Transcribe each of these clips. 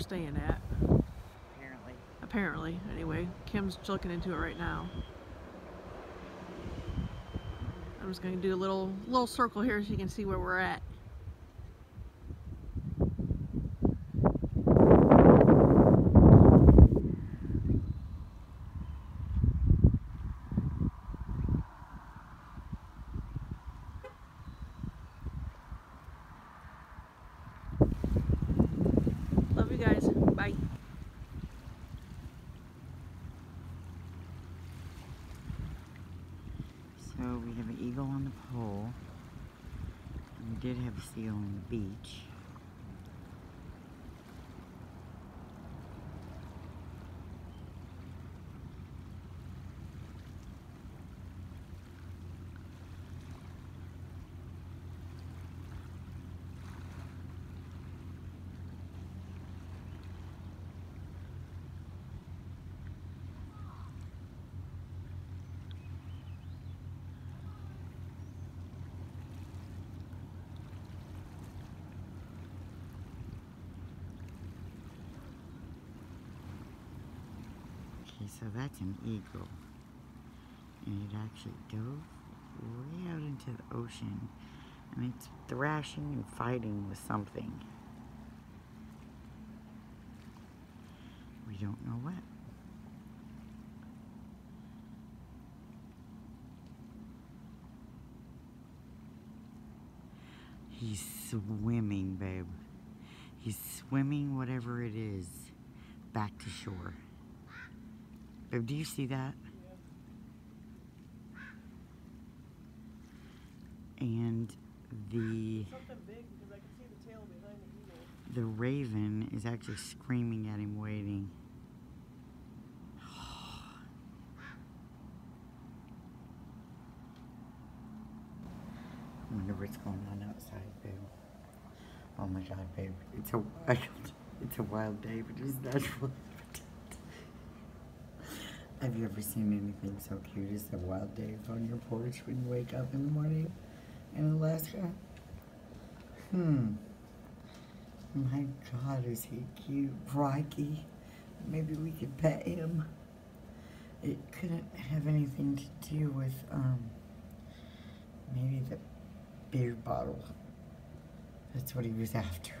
house where we're staying at. Apparently. Apparently, anyway. Kim's looking into it right now. I'm just going to do a little little circle here so you can see where we're at. Love you guys. Bye. So we have an eagle on the pole. And we did have a seal on the beach. Okay, so that's an eagle. And it actually dove way out into the ocean. And it's thrashing and fighting with something. We don't know what. He's swimming, babe. He's swimming whatever it is back to shore. Babe, do you see that? And the Something big because I can see the tail behind the eagle. the raven is actually screaming at him, waiting. I wonder what's going on outside, babe. Oh my god, babe. It's a wild, it's a wild day, but that wild? Have you ever seen anything so cute as a wild day on your porch when you wake up in the morning in Alaska? Hmm. My God, is he cute? Rocky. Maybe we could pet him. It couldn't have anything to do with, um, maybe the beer bottle. That's what he was after.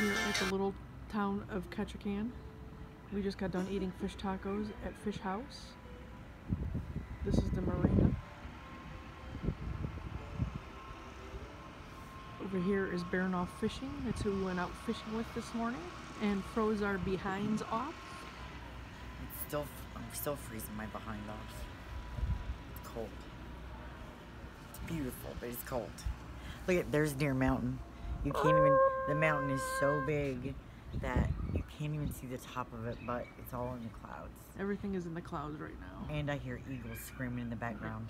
We're at the little town of Ketchikan. We just got done eating fish tacos at Fish House. This is the marina. Over here is Baranoff Fishing. That's who we went out fishing with this morning and froze our behinds off. It's still, I'm still freezing my behind off. It's cold. It's beautiful, but it's cold. Look at, there's Deer Mountain. You can't even, the mountain is so big that you can't even see the top of it, but it's all in the clouds. Everything is in the clouds right now. And I hear eagles screaming in the background.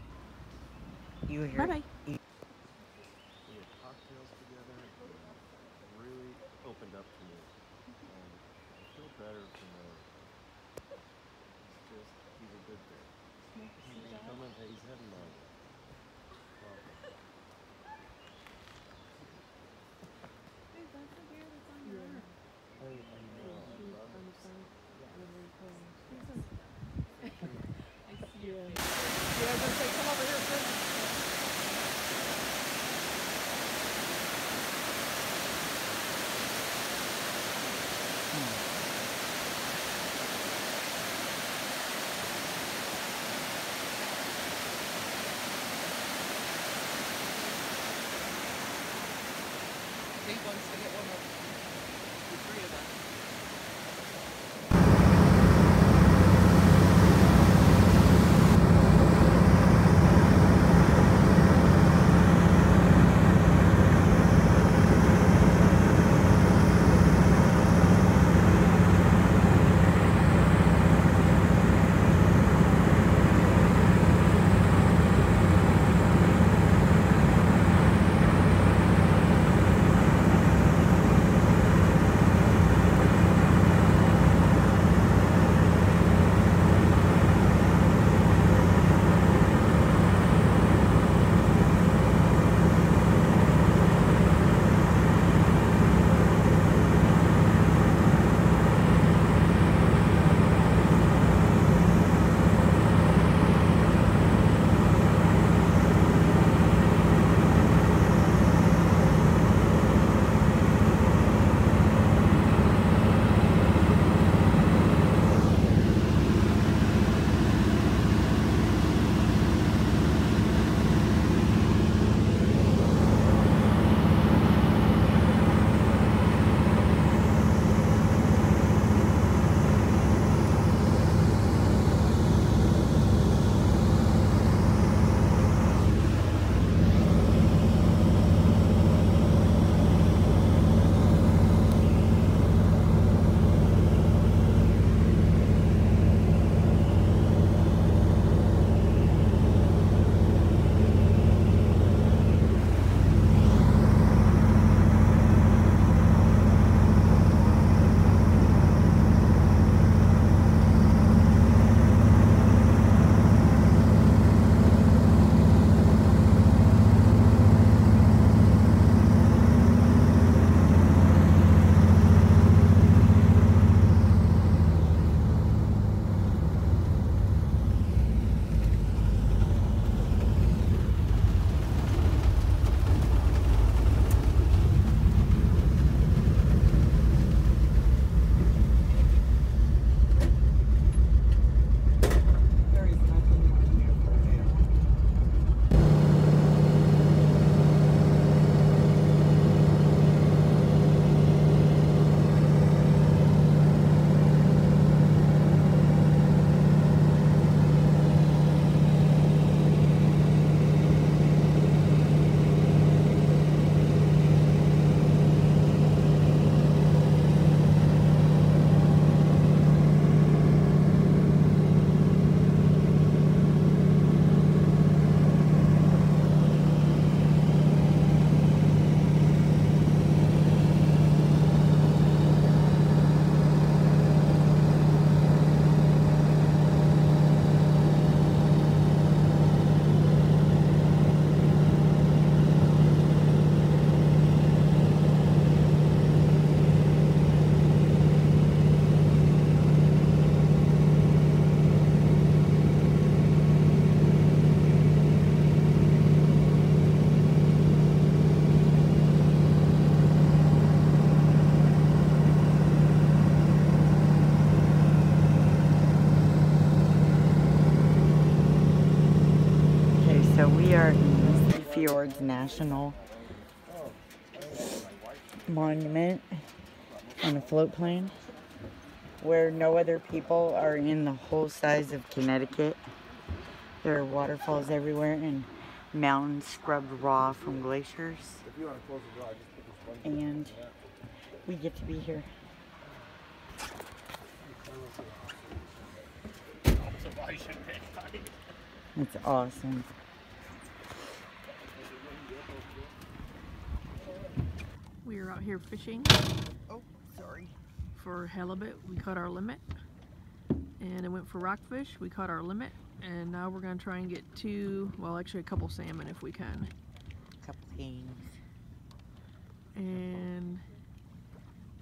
You hear Bye bye. National Monument on a float plane where no other people are in the whole size of Connecticut. There are waterfalls everywhere and mountains scrubbed raw from glaciers. And we get to be here. It's awesome. We are out here fishing Oh, sorry. for halibut. We caught our limit. And it went for rockfish. We caught our limit. And now we're going to try and get two, well, actually a couple salmon if we can. Couple things. And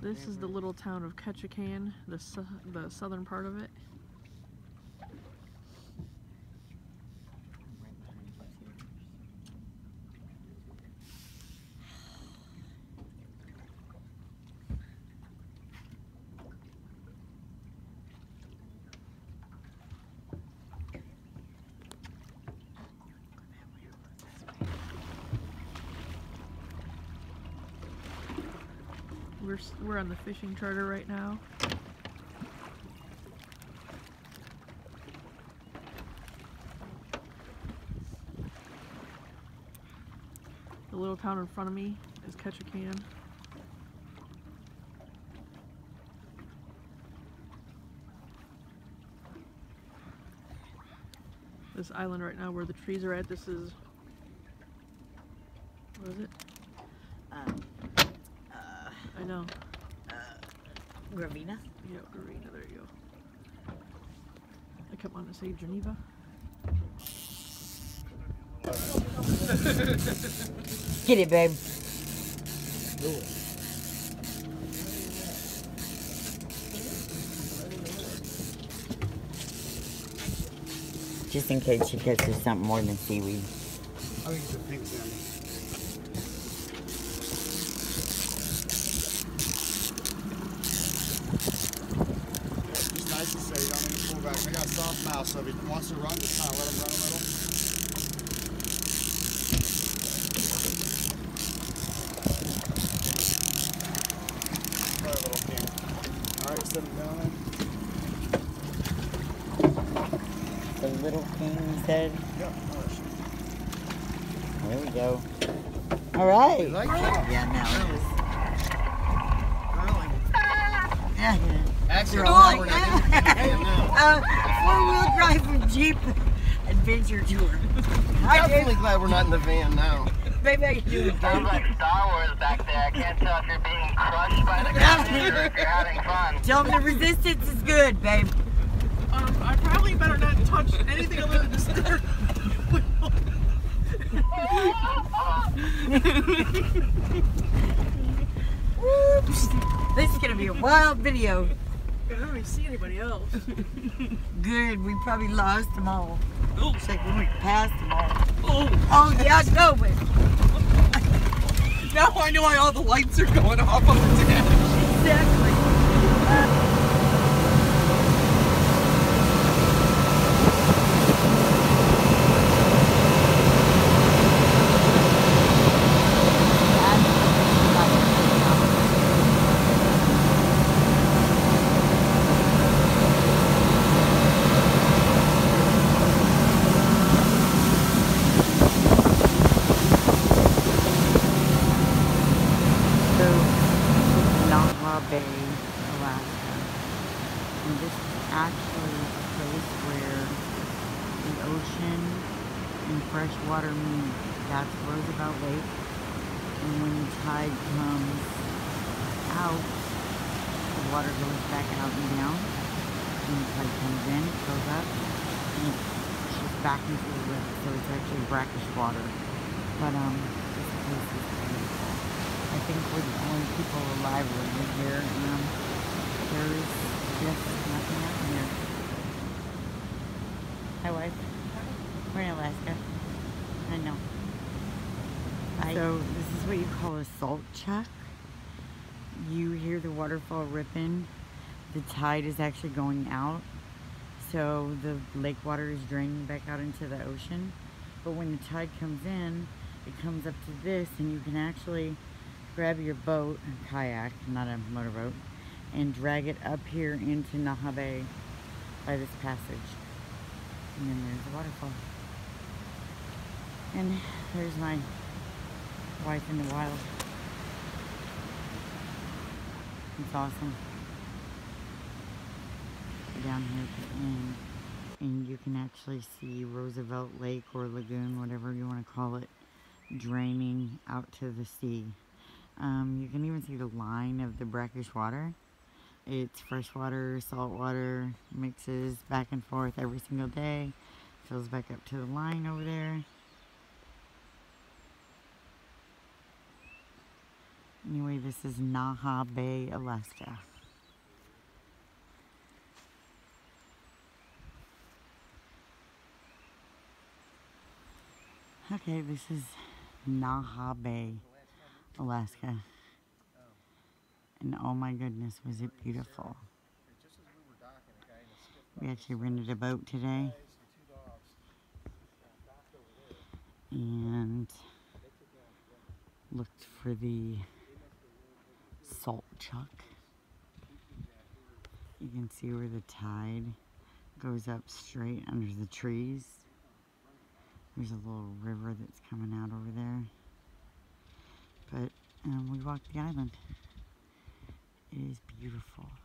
this is the little town of Ketchikan, the, the southern part of it. We're, we're on the fishing charter right now. The little town in front of me is Ketchikan. This island right now where the trees are at, this is. What is it? I know. Gravina? Yeah, Garena, there you go. I kept wanting to say Geneva. Get it, babe. Just in case she catches something more than seaweed. I think it's a pink salmon. It's nice to say you don't need to pull back. They got soft mouth, so if he wants to run, just kind of let him run a little. Try a little king. All right, set him down then. The little king said, Yep. all right. there we go. All right. like? Yeah, now it is. Yeah. Actually, we're uh, four-wheel drive from Jeep Adventure Tour. Hi, definitely glad we're not in the van now. dude. Baby, how you doing, Sounds like Star Wars back there. I can't tell if you're being crushed by the captain or if you're having fun. Tell them the resistance is good, babe. Um, I probably better not touch anything other than the steering Whoops. This is gonna be a wild video. See anybody else. Good, we probably lost them all. Oh. It's like when we passed them all. Oh, Oh, yeah, no, but now I know why all the lights are going off on the dash. exactly. So, Naha Bay, Alaska. And this is actually a place where the ocean and fresh water meet. That's Roosevelt Lake. And when the tide comes out, the water goes back out and down. When the tide comes in, it goes up, and it pushes back into the river. So it's actually brackish water. But um, this place is think we're the only people alive living here, and um, there's just nothing out here. Hi, wife. We're in Alaska. I know. So this is what you call a salt chuck. You hear the waterfall ripping. The tide is actually going out. So the lake water is draining back out into the ocean. But when the tide comes in, it comes up to this and you can actually grab your boat, kayak, not a motorboat, and drag it up here into Naha Bay by this passage. And then there's the waterfall. And there's my wife in the wild. It's awesome. Down here at the end. and you can actually see Roosevelt Lake or lagoon, whatever you want to call it, draining out to the sea. Um, you can even see the line of the brackish water. It's freshwater, saltwater, mixes back and forth every single day. Fills back up to the line over there. Anyway, this is Naha Bay, Alaska. Okay, this is Naha Bay, Alaska. And oh my goodness, was it beautiful. We actually rented a boat today. And looked for the salt chuck. You can see where the tide goes up straight under the trees. There's a little river that's coming out over there. But um, we walked the island. It is beautiful.